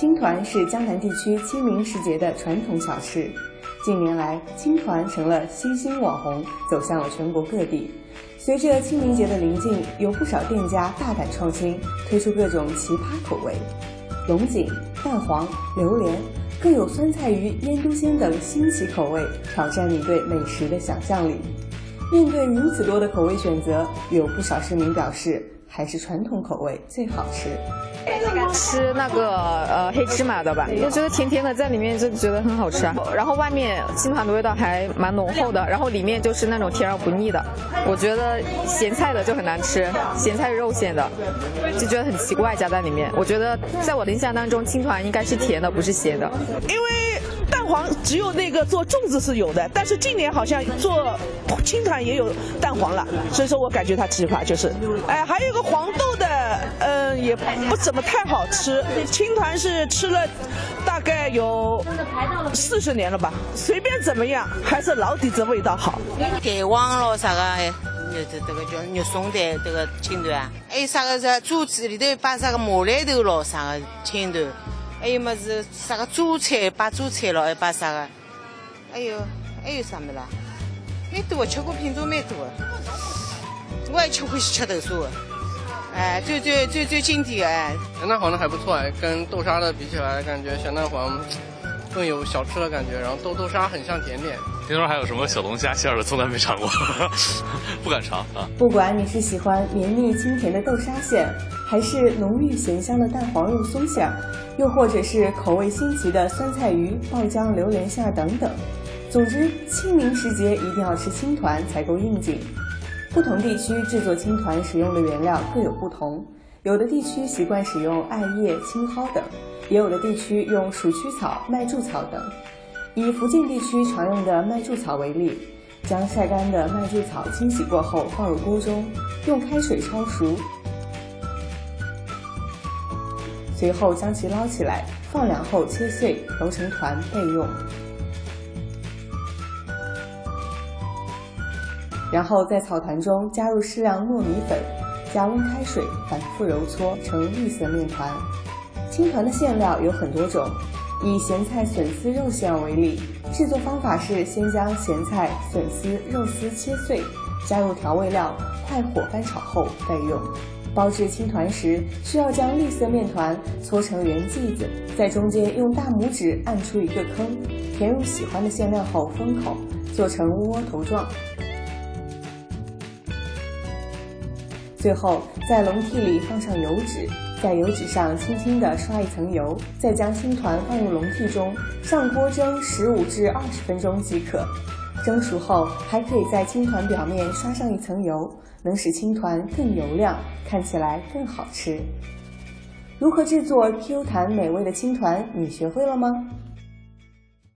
青团是江南地区清明时节的传统小吃，近年来青团成了新兴网红，走向了全国各地。随着清明节的临近，有不少店家大胆创新，推出各种奇葩口味，龙井、蛋黄、榴莲，更有酸菜鱼、腌笃鲜等新奇口味，挑战你对美食的想象力。面对如此多的口味选择，有不少市民表示，还是传统口味最好吃。吃那个呃黑芝麻的吧，我觉得甜甜的在里面就觉得很好吃啊。然后外面青团的味道还蛮浓厚的，然后里面就是那种甜而不腻的。我觉得咸菜的就很难吃，咸菜肉馅的就觉得很奇怪加在里面。我觉得在我的印象当中，青团应该是甜的，不是咸的。因为蛋黄只有那个做粽子是有的，但是今年好像做青团也有蛋黄了，所以说我感觉它奇葩就是，哎，还有一个黄豆的，嗯，也不怎么太好吃。青团是吃了大概有四十年了吧，随便怎么样还是老底子味道好。给忘了啥个？肉这这个叫肉松的这个青团，还有啥个是猪子里头把啥个马来头了啥个青团，还有么是啥个猪菜把猪菜了，还把啥个？还有还有啥么啦？蛮多，吃过品种蛮多。我也吃欢喜吃豆沙的。哎，最最最最经典哎！咸蛋黄的还不错哎，跟豆沙的比起来，感觉咸蛋黄更有小吃的感觉，然后豆豆沙很像甜点。听说还有什么小龙虾馅的，从来没尝过，不敢尝啊。不管你是喜欢绵密清甜的豆沙馅，还是浓郁咸香的蛋黄肉松馅，又或者是口味新奇的酸菜鱼、爆浆榴莲馅等等，总之清明时节一定要吃青团才够应景。不同地区制作青团使用的原料各有不同，有的地区习惯使用艾叶、青蒿等，也有的地区用鼠曲草、麦苎草等。以福建地区常用的麦苎草为例，将晒干的麦苎草清洗过后放入锅中，用开水焯熟，随后将其捞起来，放凉后切碎，揉成团备用。然后在草团中加入适量糯米粉，加温开水反复揉搓成绿色面团。青团的馅料有很多种，以咸菜笋丝肉馅为例，制作方法是先将咸菜、笋丝、肉丝切碎，加入调味料，快火翻炒后备用。包制青团时，需要将绿色面团搓成圆剂子，在中间用大拇指按出一个坑，填入喜欢的馅料后封口，做成窝窝头状。最后，在笼屉里放上油纸，在油纸上轻轻地刷一层油，再将青团放入笼屉中，上锅蒸十五至二十分钟即可。蒸熟后，还可以在青团表面刷上一层油，能使青团更油亮，看起来更好吃。如何制作 Q 弹美味的青团，你学会了吗？